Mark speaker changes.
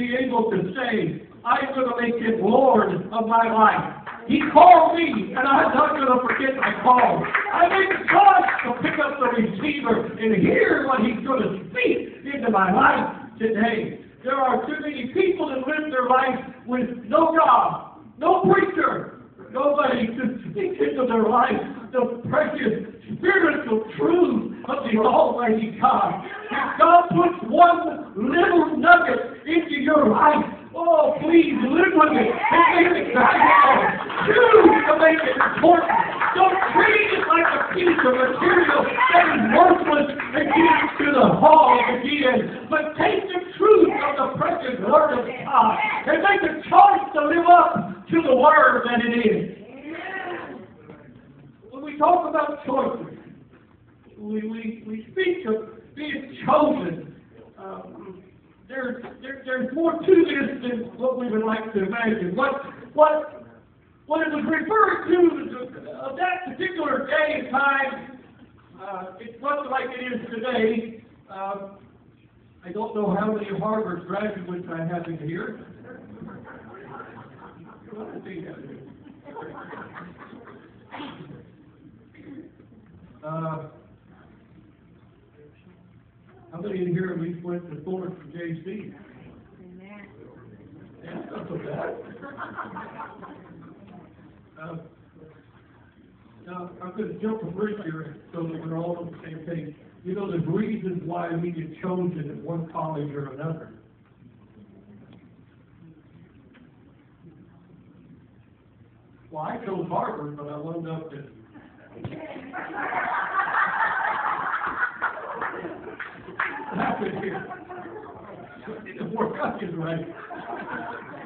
Speaker 1: be able to say, I'm going to make him Lord of my life. He called me, and I'm not going to forget my call. I make a choice to pick up the receiver and hear what he's going to speak into my life today. There are too many people that live their life with no job, no preacher, nobody to speak into their life the precious spiritual truth of the Almighty God. God puts one little nugget into your life, oh, please live with it make it valuable. Choose to make it important. Don't treat it like a piece of material that is worthless and give it to the again. But take the truth of the precious Word of God and make a choice to live up to the Word that it is. When we talk about choices, we, we, we speak of being chosen. Um, there's, there, there's more to this than what we would like to imagine. What, what, what it was referred to of that particular day and time, uh, it wasn't like it is today. Uh, I don't know how many Harvard graduates I have in here. Uh, how many in here at least went to Fuller from JC? Yeah, that's not so bad. Uh, Now, I'm gonna jump a bridge here so that we're all on the same page. You know, there's reasons why we get chosen at one college or another. Well, I chose Harvard, but I wound up at happened here. It didn't work right.